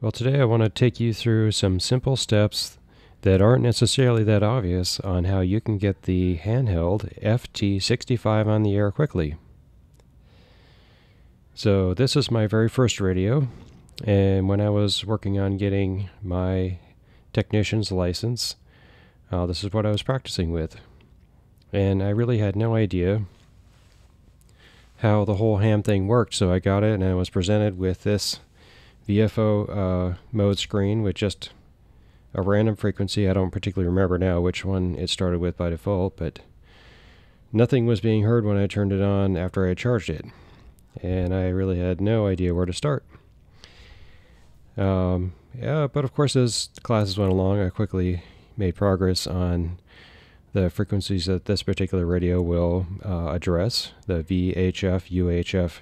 Well, today I want to take you through some simple steps that aren't necessarily that obvious on how you can get the handheld FT65 on the air quickly. So, this is my very first radio, and when I was working on getting my technician's license, uh, this is what I was practicing with. And I really had no idea how the whole ham thing worked, so I got it and I was presented with this VFO uh, mode screen with just a random frequency. I don't particularly remember now which one it started with by default, but nothing was being heard when I turned it on after I charged it. And I really had no idea where to start. Um, yeah, but of course, as classes went along, I quickly made progress on the frequencies that this particular radio will uh, address the VHF, UHF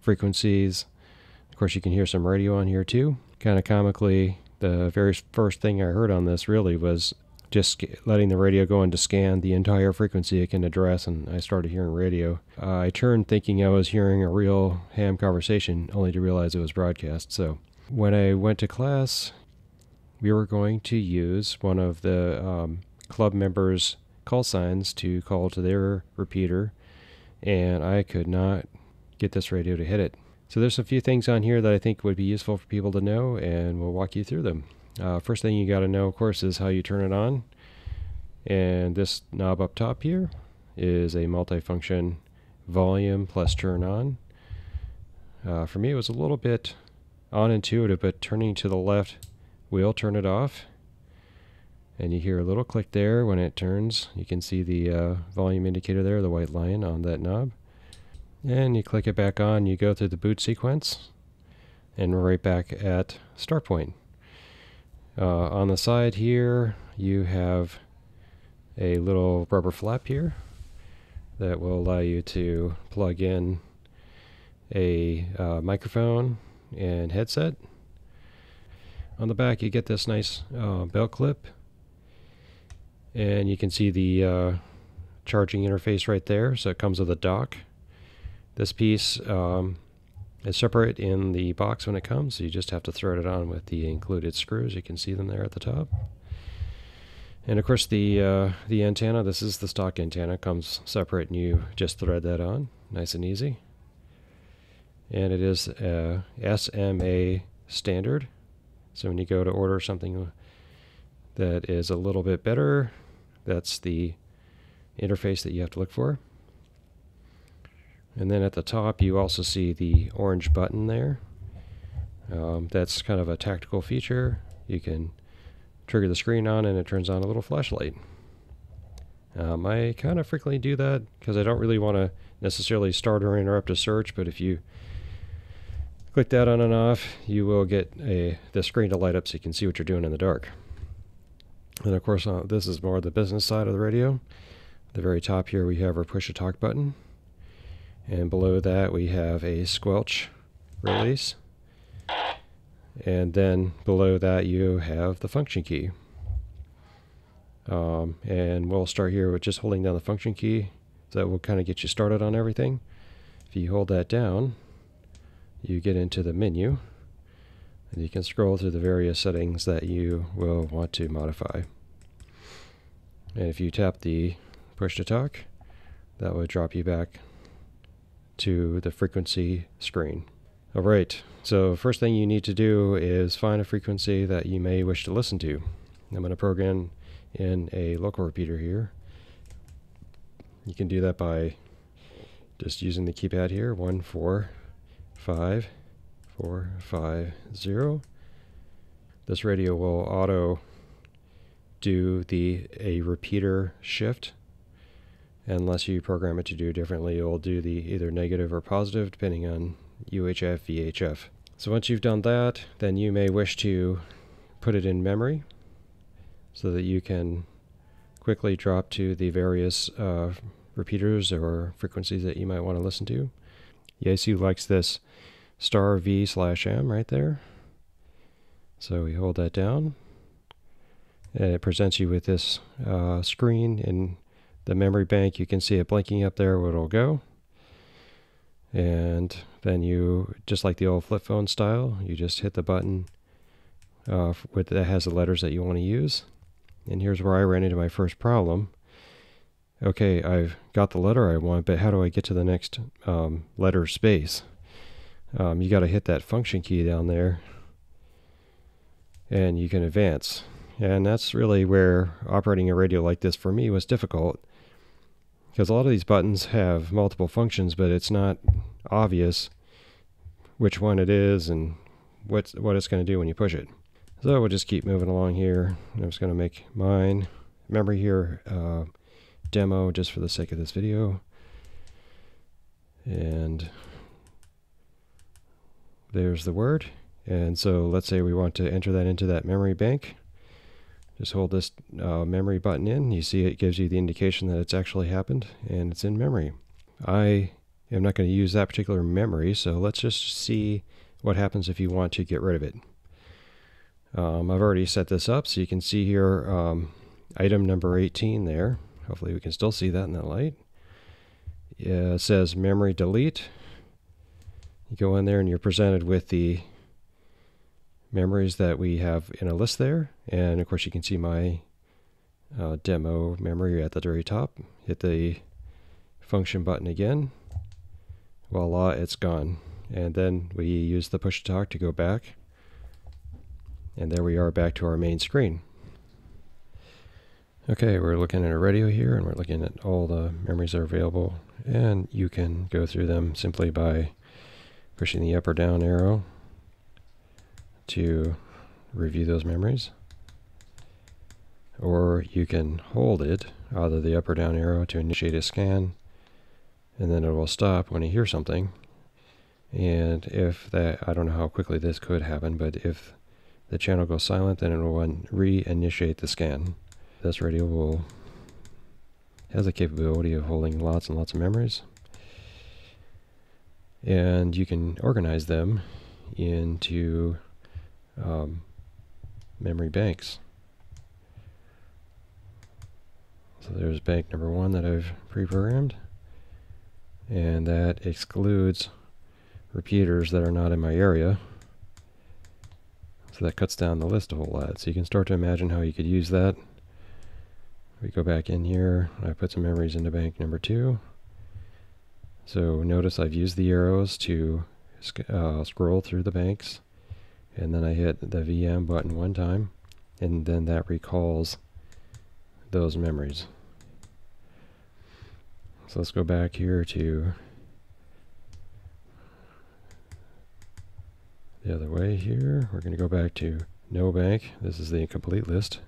frequencies, course, you can hear some radio on here too. Kind of comically, the very first thing I heard on this really was just letting the radio go in to scan the entire frequency it can address, and I started hearing radio. Uh, I turned thinking I was hearing a real ham conversation, only to realize it was broadcast. So when I went to class, we were going to use one of the um, club members' call signs to call to their repeater, and I could not get this radio to hit it. So there's a few things on here that I think would be useful for people to know, and we'll walk you through them. Uh, first thing you got to know, of course, is how you turn it on. And this knob up top here is a multifunction volume plus turn on. Uh, for me, it was a little bit unintuitive, but turning to the left will turn it off. And you hear a little click there when it turns. You can see the uh, volume indicator there, the white line on that knob. And you click it back on, you go through the boot sequence, and right back at start point. Uh, on the side here, you have a little rubber flap here that will allow you to plug in a uh, microphone and headset. On the back, you get this nice uh, belt clip, and you can see the uh, charging interface right there. So it comes with a dock this piece um, is separate in the box when it comes, so you just have to thread it on with the included screws. You can see them there at the top. And of course the uh, the antenna, this is the stock antenna, comes separate and you just thread that on, nice and easy. And it is a SMA standard. So when you go to order something that is a little bit better, that's the interface that you have to look for. And then at the top, you also see the orange button there. Um, that's kind of a tactical feature. You can trigger the screen on and it turns on a little flashlight. Um, I kind of frequently do that because I don't really want to necessarily start or interrupt a search, but if you click that on and off, you will get a the screen to light up so you can see what you're doing in the dark. And of course, uh, this is more the business side of the radio. At the very top here, we have our push to talk button. And below that we have a squelch release. And then below that you have the function key. Um, and we'll start here with just holding down the function key. So that will kind of get you started on everything. If you hold that down, you get into the menu. And you can scroll through the various settings that you will want to modify. And if you tap the push to talk, that will drop you back to the frequency screen. All right, so first thing you need to do is find a frequency that you may wish to listen to. I'm going to program in a local repeater here. You can do that by just using the keypad here, one, four, five, four, five, zero. This radio will auto do the a repeater shift unless you program it to do differently, it will do the either negative or positive depending on UHF, VHF. So once you've done that, then you may wish to put it in memory so that you can quickly drop to the various uh, repeaters or frequencies that you might want to listen to. Yaesu likes this star V slash M right there. So we hold that down and it presents you with this uh, screen in the memory bank, you can see it blinking up there where it'll go. And then you, just like the old flip phone style, you just hit the button uh, with, that has the letters that you want to use. And here's where I ran into my first problem. Okay, I've got the letter I want, but how do I get to the next um, letter space? Um, you got to hit that function key down there and you can advance. And that's really where operating a radio like this for me was difficult because a lot of these buttons have multiple functions, but it's not obvious which one it is and what's, what it's going to do when you push it. So we'll just keep moving along here. I'm just going to make mine memory here uh, demo just for the sake of this video. And there's the word. And so let's say we want to enter that into that memory bank. Just hold this uh, memory button in. You see it gives you the indication that it's actually happened and it's in memory. I am not going to use that particular memory, so let's just see what happens if you want to get rid of it. Um, I've already set this up so you can see here um, item number 18 there. Hopefully we can still see that in that light. Yeah, it says memory delete. You go in there and you're presented with the memories that we have in a list there. And of course you can see my uh, demo memory at the very top. Hit the function button again. Voila, it's gone. And then we use the push to talk to go back and there we are back to our main screen. Okay, we're looking at a radio here and we're looking at all the memories that are available and you can go through them simply by pushing the up or down arrow to review those memories. Or you can hold it, either the up or down arrow to initiate a scan and then it will stop when you hear something. And if that, I don't know how quickly this could happen, but if the channel goes silent, then it will re-initiate the scan. This radio will has the capability of holding lots and lots of memories. And you can organize them into um, memory banks. So there's bank number one that I've pre-programmed. And that excludes repeaters that are not in my area. So that cuts down the list a whole lot. So you can start to imagine how you could use that. We go back in here, I put some memories into bank number two. So notice I've used the arrows to uh, scroll through the banks. And then I hit the VM button one time. And then that recalls those memories. So let's go back here to the other way here. We're going to go back to no bank. This is the incomplete list.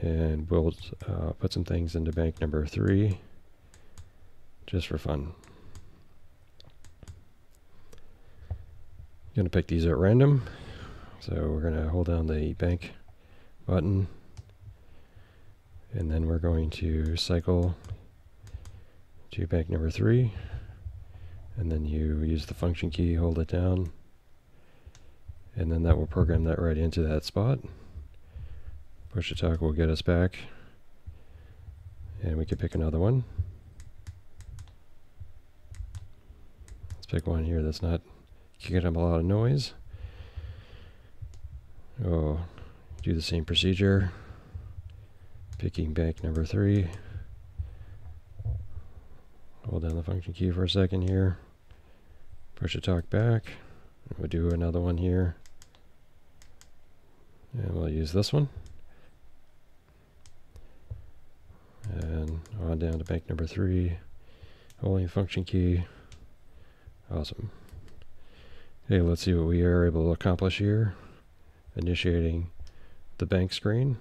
And we'll uh, put some things into bank number three just for fun. Going to pick these at random. So we're going to hold down the bank button and then we're going to cycle to bank number three and then you use the function key, hold it down, and then that will program that right into that spot. Push to talk will get us back, and we can pick another one. Let's pick one here that's not kicking up a lot of noise. Oh, do the same procedure. Picking bank number three. Hold down the function key for a second here. Push the talk back. We'll do another one here. And we'll use this one. And on down to bank number three. Holding function key. Awesome. Okay, let's see what we are able to accomplish here. Initiating the bank screen.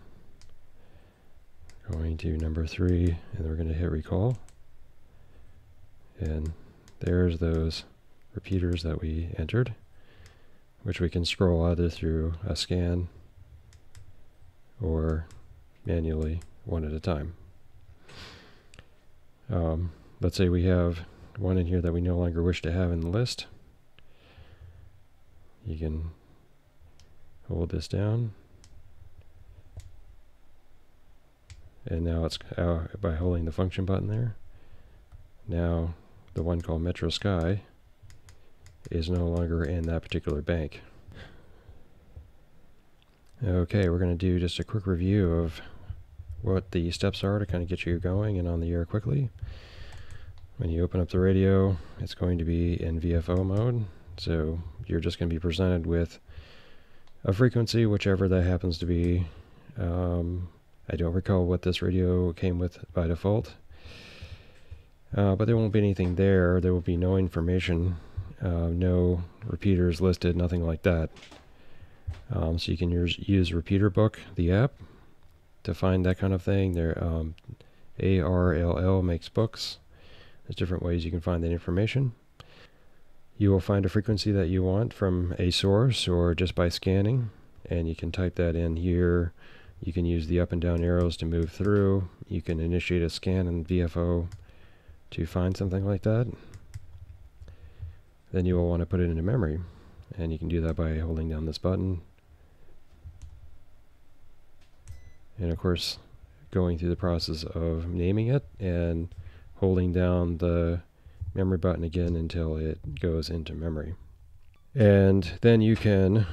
Going to number three, and we're going to hit recall. And there's those repeaters that we entered, which we can scroll either through a scan or manually one at a time. Um, let's say we have one in here that we no longer wish to have in the list. You can hold this down. And now it's uh, by holding the function button there. Now the one called Metro Sky is no longer in that particular bank. Okay, we're going to do just a quick review of what the steps are to kind of get you going and on the air quickly. When you open up the radio, it's going to be in VFO mode, so you're just going to be presented with a frequency, whichever that happens to be. Um, I don't recall what this radio came with by default, uh, but there won't be anything there. There will be no information, uh, no repeaters listed, nothing like that. Um, so you can use, use Repeater Book, the app, to find that kind of thing. There, um, ARRL makes books. There's different ways you can find that information. You will find a frequency that you want from a source or just by scanning, and you can type that in here. You can use the up and down arrows to move through. You can initiate a scan in VFO to find something like that. Then you will want to put it into memory, and you can do that by holding down this button and of course going through the process of naming it and holding down the memory button again until it goes into memory. And then you can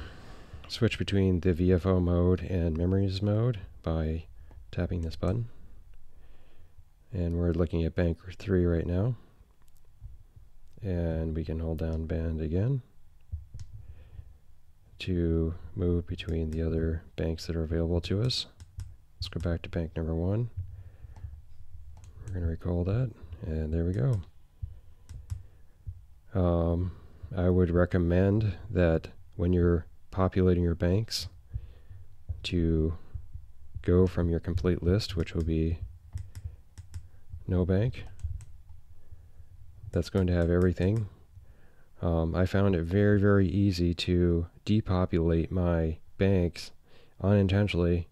switch between the VFO mode and memories mode by tapping this button. And we're looking at bank 3 right now. And we can hold down band again to move between the other banks that are available to us. Let's go back to bank number one. We're going to recall that, and there we go. Um, I would recommend that when you're populating your banks to go from your complete list, which will be no bank. That's going to have everything. Um, I found it very, very easy to depopulate my banks unintentionally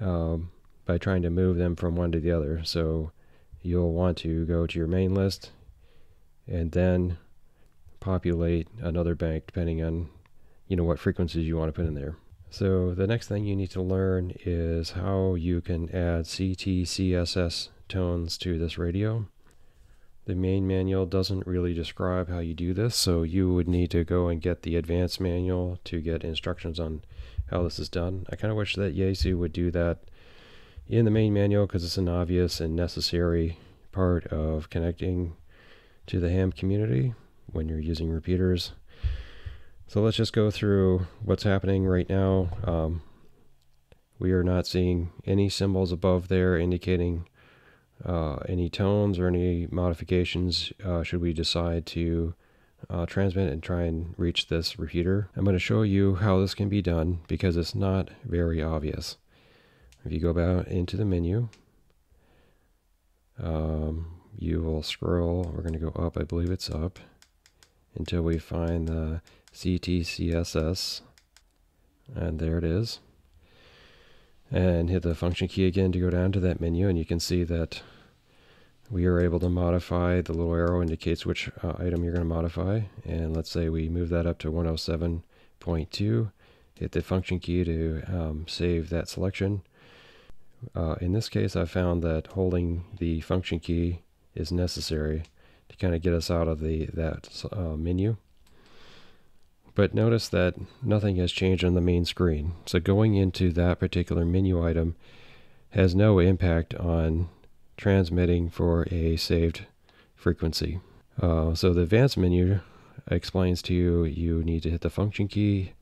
um, by trying to move them from one to the other. So you'll want to go to your main list and then populate another bank depending on you know what frequencies you want to put in there. So the next thing you need to learn is how you can add CTCSS tones to this radio. The main manual doesn't really describe how you do this, so you would need to go and get the advanced manual to get instructions on how this is done. I kind of wish that Yaesu would do that in the main manual because it's an obvious and necessary part of connecting to the ham community when you're using repeaters. So let's just go through what's happening right now. Um, we are not seeing any symbols above there indicating uh, any tones or any modifications uh, should we decide to uh, transmit and try and reach this repeater. I'm going to show you how this can be done because it's not very obvious. If you go back into the menu, um, you will scroll, we're going to go up, I believe it's up, until we find the CTCSS, and there it is. And hit the function key again to go down to that menu, and you can see that we are able to modify the little arrow indicates which uh, item you're going to modify. And let's say we move that up to 107.2 hit the function key to um, save that selection. Uh, in this case I found that holding the function key is necessary to kind of get us out of the that uh, menu but notice that nothing has changed on the main screen so going into that particular menu item has no impact on transmitting for a saved frequency. Uh, so the advanced menu explains to you you need to hit the function key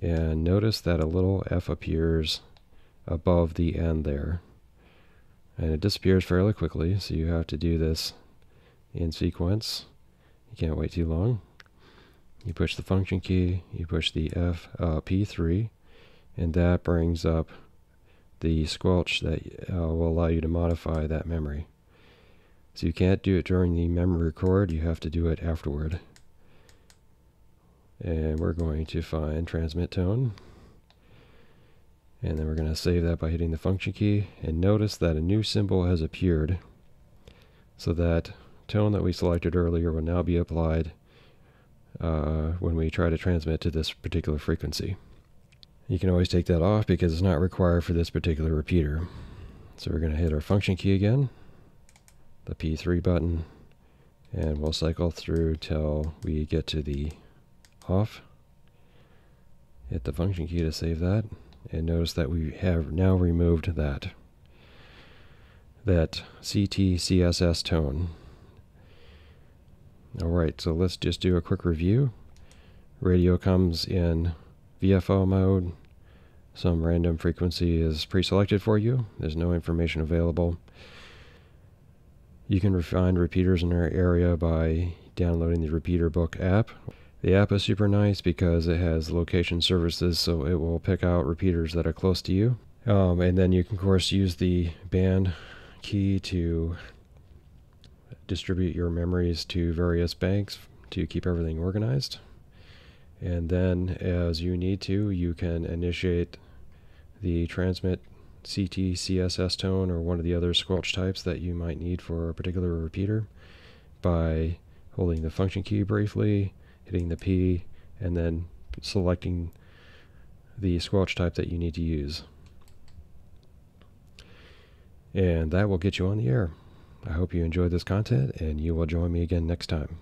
and notice that a little F appears above the end there. And it disappears fairly quickly, so you have to do this in sequence. You can't wait too long. You push the function key, you push the F uh, P3, and that brings up the squelch that uh, will allow you to modify that memory. So you can't do it during the memory record, you have to do it afterward. And we're going to find transmit tone. And then we're going to save that by hitting the function key. And notice that a new symbol has appeared. So that tone that we selected earlier will now be applied uh, when we try to transmit to this particular frequency. You can always take that off because it's not required for this particular repeater. So we're going to hit our function key again, the P3 button, and we'll cycle through till we get to the off. Hit the function key to save that. And notice that we have now removed that. That CT CSS tone. Alright, so let's just do a quick review. Radio comes in VFO mode. Some random frequency is pre-selected for you. There's no information available. You can find repeaters in our area by downloading the Repeater Book app. The app is super nice because it has location services, so it will pick out repeaters that are close to you. Um, and then you can, of course, use the band key to distribute your memories to various banks to keep everything organized. And then, as you need to, you can initiate the transmit CT, CSS tone, or one of the other squelch types that you might need for a particular repeater by holding the function key briefly, hitting the P, and then selecting the squelch type that you need to use. And that will get you on the air. I hope you enjoyed this content and you will join me again next time.